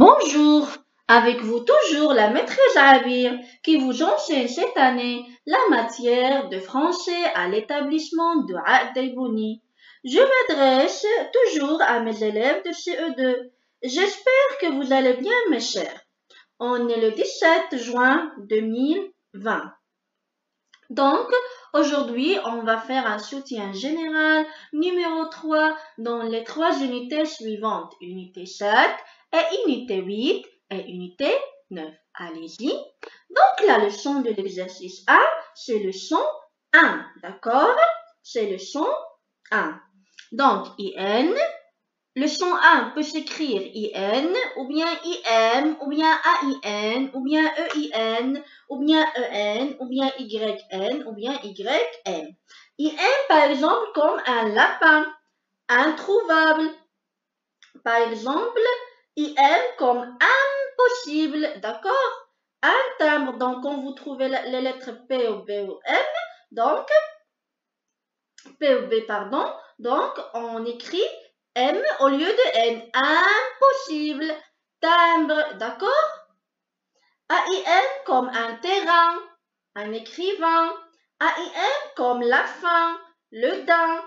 Bonjour, avec vous toujours la maîtresse Abir qui vous enseigne cette année la matière de français à l'établissement de Adaibouni. Je m'adresse toujours à mes élèves de CE2. J'espère que vous allez bien mes chers. On est le 17 juin 2020. Donc, aujourd'hui, on va faire un soutien général numéro 3 dans les trois unités suivantes. Unité 7 et unité 8 et unité 9. Allez-y. Donc, la leçon de l'exercice A, c'est le son 1. D'accord? C'est le son 1. Donc, IN, le son 1 peut s'écrire IN, ou bien IM, ou bien AIN, ou bien EIN, ou bien EN, ou bien YN, ou bien YM. IM, par exemple, comme un lapin, introuvable. Par exemple, IM comme impossible, d'accord? Un timbre, donc quand vous trouvez les lettres P ou B ou M, donc, P ou B, pardon, donc on écrit M au lieu de N. Impossible. Timbre, d'accord? AIN comme un terrain, un écrivain. AIN comme la fin, le dent.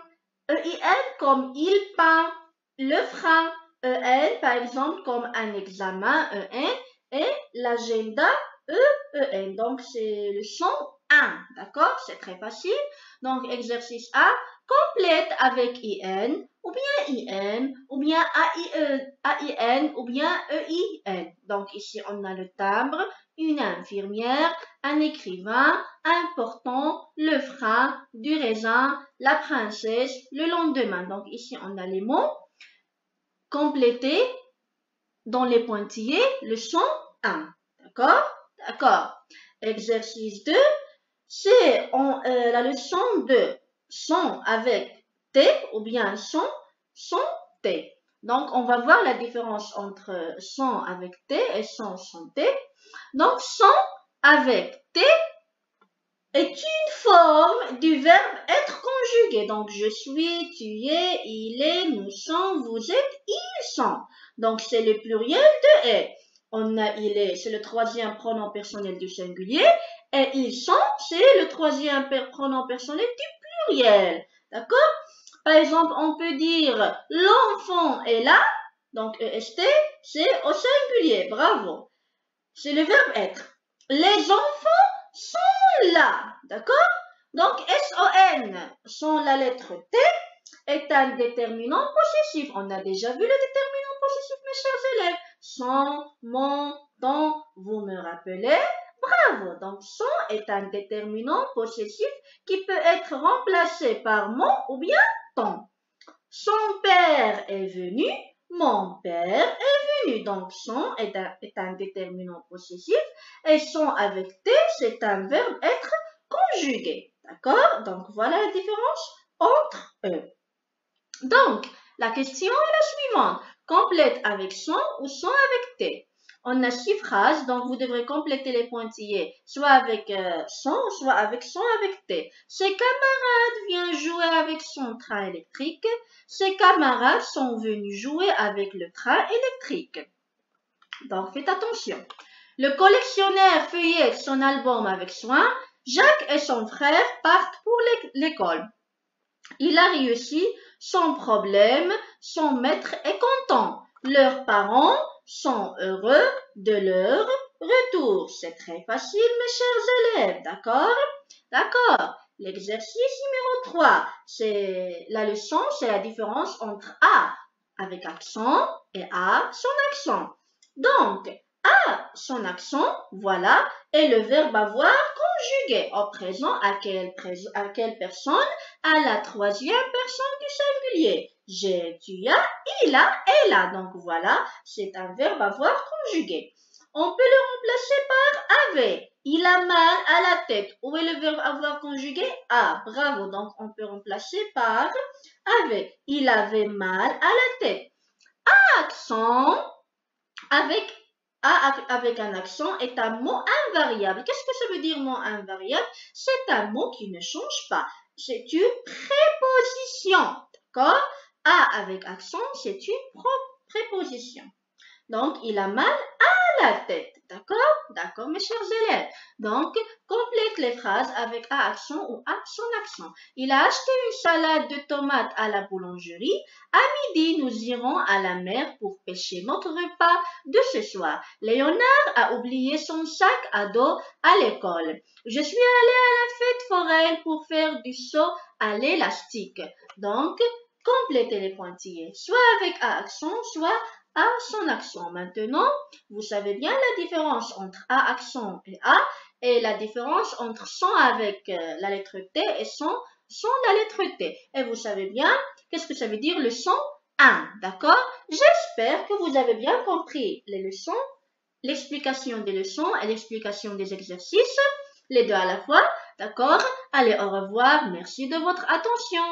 EIN comme il peint, le frein. EN par exemple comme un examen EN et l'agenda EEN. Donc c'est le son 1, d'accord? C'est très facile. Donc exercice A, complète avec IN ou bien IM ou bien AIN ou bien EIN. Donc ici on a le timbre, une infirmière, un écrivain, important, le frein, du raisin, la princesse, le lendemain. Donc ici on a les mots complétés dans les pointillés le son 1. D'accord? D'accord. Exercice 2, c'est euh, la leçon de son avec T ou bien son, son T. Donc, on va voir la différence entre son avec T et son sans T. Donc, son avec T est une forme du verbe être conjugué. Donc, je suis, tu es, il est, nous sommes, vous êtes, ils sont. Donc, c'est le pluriel de est. On a il est, c'est le troisième pronom personnel du singulier. Et ils sont, c'est le troisième pronom personnel du pluriel. D'accord? Par exemple, on peut dire l'enfant est là. Donc, EST, c'est au singulier. Bravo. C'est le verbe être. Les enfants sont là. D'accord? Donc, S-O-N sans la lettre T est un déterminant possessif. On a déjà vu le déterminant possessif, mes chers élèves. Sans, mon, ton, vous me rappelez? Bravo Donc, son est un déterminant possessif qui peut être remplacé par mon ou bien ton. Son père est venu, mon père est venu. Donc, son est un, déterminant possessif et son avec T, c'est un verbe être conjugué. D'accord? Donc, voilà la différence entre eux. Donc, la question est la suivante. Complète avec son ou son avec T. On a six phrases, donc vous devrez compléter les pointillés, soit avec euh, son, soit avec son avec T. Ses camarades viennent jouer avec son train électrique. Ses camarades sont venus jouer avec le train électrique. Donc faites attention. Le collectionneur feuillette son album avec soin. Jacques et son frère partent pour l'école. Il a réussi son problème, son maître est content. Leurs parents sont heureux de leur retour. C'est très facile, mes chers élèves, d'accord? D'accord. L'exercice numéro 3, c'est la leçon, c'est la différence entre A avec accent et A sans accent. Donc, A son accent, voilà, et le verbe avoir conjugué au présent à quelle personne? À la troisième personne du singulier. J'ai, tu as, il a, elle a. Donc voilà, c'est un verbe avoir conjugué. On peut le remplacer par avait. Il a mal à la tête. Où est le verbe avoir conjugué? A. Bravo. Donc on peut remplacer par avait. Il avait mal à la tête. Accent avec a avec un accent est un mot invariable. Qu'est-ce que ça veut dire mot invariable? C'est un mot qui ne change pas. C'est une préposition. D'accord? Avec accent, c'est une préposition. Donc, il a mal à la tête. D'accord? D'accord, mes chers élèves? Donc, complète les phrases avec A accent ou A sans accent. Il a acheté une salade de tomates à la boulangerie. À midi, nous irons à la mer pour pêcher notre repas de ce soir. Léonard a oublié son sac à dos à l'école. Je suis allé à la fête foraine pour faire du saut à l'élastique. Donc, complétez les pointillés, soit avec A accent, soit A sans accent. Maintenant, vous savez bien la différence entre A accent et A et la différence entre son avec euh, la lettre T et son sans la lettre T. Et vous savez bien qu'est-ce que ça veut dire le son 1, d'accord? J'espère que vous avez bien compris les leçons, l'explication des leçons et l'explication des exercices, les deux à la fois, d'accord? Allez, au revoir, merci de votre attention.